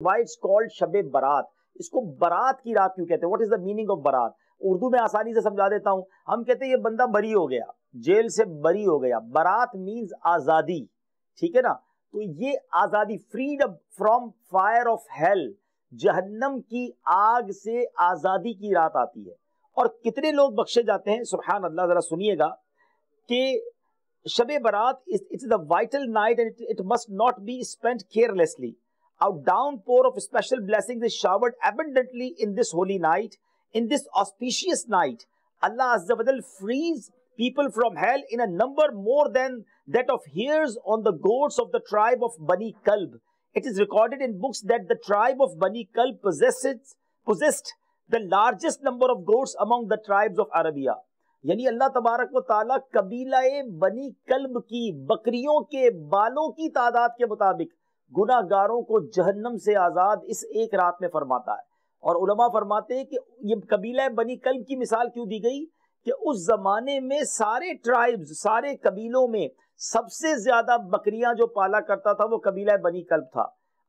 Why it's called शब बारात इसको बारात की रात क्यों कहते हैं? What is the meaning of Barat? Urdu में आसानी से समझा देता हूँ। हम कहते हैं, ये बंदा बरी हो गया। जेल से बरी हो गया। बारात मींस आज़ादी। ठीक है ना? तो ये आज़ादी freedom from fire of hell जहन्नम की आग से आज़ादी की रात आती है। और कितने लोग बख्शे जाते हैं? सुबहान अल्लाह जरा सुनिएगा कि Shab Barat it's the vital night and it must not be spend carelessly A downpour of special blessings is showered abundantly in this holy night. In this auspicious night, Allah Azza wa Jal frees people from hell in a number more than that of hairs on the goats of the tribe of Bani Kalb. It is recorded in books that the tribe of Bani Kalb possessed, possessed the largest number of goats among the tribes of Arabia. यानी अल्लाह तबारक व ताला कबीला बनी कल्ब की बकरियों के बालों की तादाद के मुताबिक गुनागारों को जहन्नम से आज़ाद इस एक रात में फरमाता है। और उलमा फरमाते हैं कि ये कबीला बनी कल्ब की मिसाल क्यों दी गई? कि उस जमाने में सारे ट्राइब्स, सारे कबीलों में सबसे ज़्यादा बकरियाँ जो पाला करता था वो कबीला बनी कल्ब था।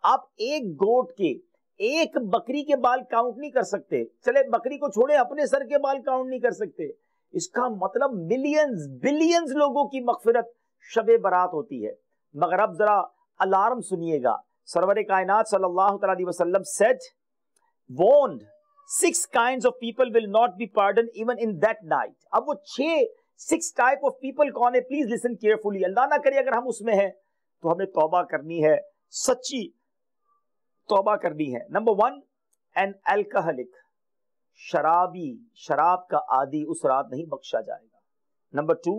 आप एक गोट के, एक बकरी के बाल काउंट नहीं कर सकते। चले, बकरी को छोड़े, अपने सर के बाल काउंट नहीं कर सकते। इसका मतलब मिलियंस बिलियंस लोगों की मगफिरत शब बरात होती है। मगर अब जरा अलार्म सुनिएगा। सरवर कायनात सल्लल्लाहु अलैहि वसल्लम said want six kind of people will not be pardon even in that night अब वो छह सिक्स टाइप ऑफ़ पीपल कौन है? प्लीज़ लिसन केयरफुली अल्लाह ना करे अगर हम उसमें हैं तो हमें तौबा करनी है। सच्ची तौबा करनी है। नंबर वन एन एल्कोहलिक शराबी, शराब का आदि उस रात नहीं बख्शा जाएगा। Number two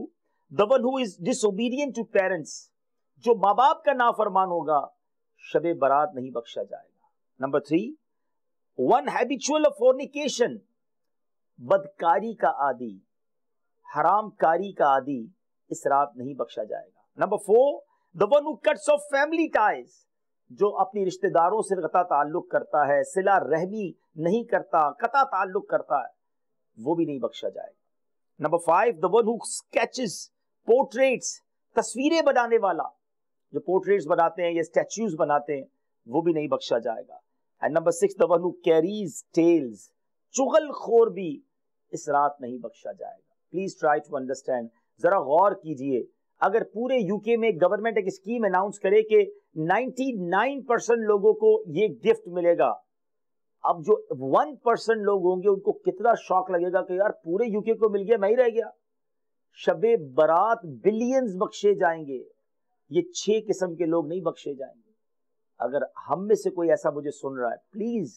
the one who is disobedient to parents जो माँ बाप का नाफरमान होगा, शब बारात नहीं बख्शा जाएगा। Number three one habitual fornication बदकारी का आदि हराम कारी का आदि इस रात नहीं बख्शा जाएगा। Number four the one cuts off family ties जो अपनी रिश्तेदारों से कता ताल्लुक करता है, सिला रहमी नहीं करता, कता ताल्लुक करता है, वो भी नहीं बख्शा जाएगा। Number five the one who sketches portraits तस्वीरें बनाने वाला जो पोर्ट्रेट्स बनाते हैं या स्टैच्यूज बनाते हैं, वो भी नहीं बख्शा जाएगा। And number six the one carries tales चुगल खोर भी इस रात नहीं बख्शा जाएगा। प्लीज़ ट्राई टू अंडरस्टैंड जरा गौर कीजिए, अगर पूरे यूके में गवर्नमेंट एक स्कीम अनाउंस करे कि 99 परसेंट लोगों को ये गिफ्ट मिलेगा, अब जो वन परसेंट लोग होंगे, उनको कितना शौक लगेगा कि यार पूरे यूके को मिल गया, मैं ही रह गया। शबे बरात बिलियंस बख्शे जाएँगे। ये छह किस्म के लोग नहीं बख्शे जाएँगे। अगर हम में से कोई ऐसा मुझे सुन रहा है प्लीज़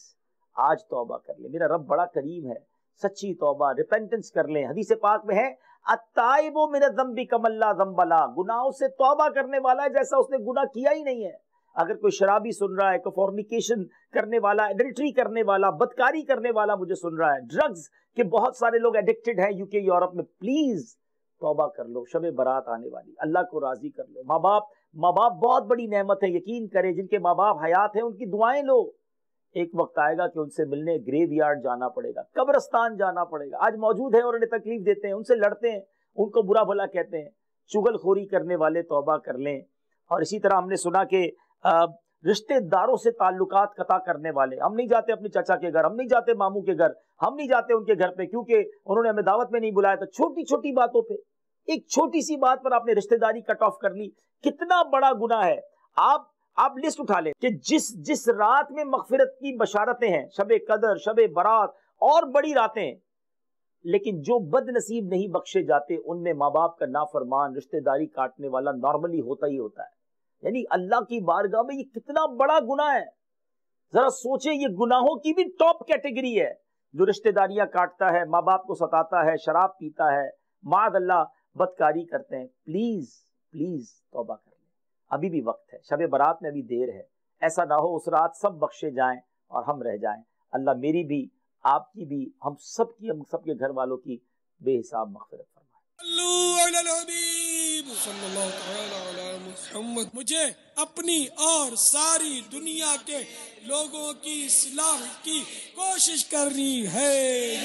आज तौबा कर ले। मेरा रब बड़ा करीम है। सच्ची तौबा रिपेंटेंस कर ले। हदीस पाक में है अताइबो मेरा जम्बी कमल्ला जम्बला। गुनाहों से तौबा करने वाला है, जैसा उसने गुना किया ही नहीं है। अगर कोई शराबी सुन रहा है कोई फॉर्निकेशन करने वाला एडल्ट्री करने वाला, बदकारी करने वाला मुझे सुन रहा है। ड्रग्स के बहुत सारे लोग एडिक्टेड हैं यूके यूरोप में। प्लीज़ तौबा कर लो, शब बारात आने वाली, अल्लाह को राज़ी कर लो। माँ बाप माँ बाप बहुत बड़ी नेमत है, यकीन करें, जिनके माँ बाप हयात हैं, उनकी दुआएँ लो। एक वक्त आएगा कि उनसे मिलने ग्रेव यार्ड जाना पड़ेगा, कब्रस्तान जाना पड़ेगा। आज मौजूद है और उन्हें तकलीफ़ देते हैं, उनसे लड़ते हैं, उनको बुरा भला कहते हैं। चुगलखोरी करने वाले तोबा कर लें। और इसी तरह हमने सुना कि रिश्तेदारों से ताल्लुकात कता करने वाले, हम नहीं जाते अपने चाचा के घर, हम नहीं जाते मामू के घर, हम नहीं जाते उनके घर पे, क्योंकि उन्होंने हमें दावत में नहीं बुलाया तो छोटी छोटी बातों पे। एक छोटी सी बात पर आपने रिश्तेदारी कट ऑफ़ कर ली। कितना बड़ा गुना है। आप आप लिस्ट उठा ले कि जिस जिस रात में मगफिरत की बशारतें हैं, शब कदर, शब बारात, और बड़ी रातें, लेकिन जो बदनसीब नहीं बख्शे जाते, उनमें माँ बाप का नाफरमान, रिश्तेदारी काटने वाला नॉर्मली होता ही होता है। यानी अल्लाह की बारगाह में ये कितना बड़ा गुना है। जरा सोचे, ये गुनाहों की भी टॉप कैटेगरी है। जो रिश्तेदारियाँ काटता है माँ बाप को सताता है, शराब पीता है माद अल्लाह बदकारी करते हैं। प्लीज़ प्लीज़ तोबा कर ले। अभी भी वक्त है। शब बारात में अभी देर है। ऐसा ना हो उस रात सब बख्शे जाएँ और हम रह जाएँ। अल्लाह मेरी भी आपकी भी हम सब की हम सबके घर वालों की बेहिसाब मगफरत मुझे अपनी और सारी दुनिया के लोगों की इस्लाम की कोशिश करनी है।